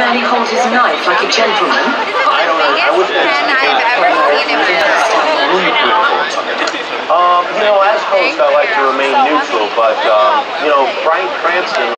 man who holds his knife like a gentleman? I don't know. I would Biggest man I've ever seen him. Um, you know, as host, I like to remain neutral, but um, you know, Bryan Cranston.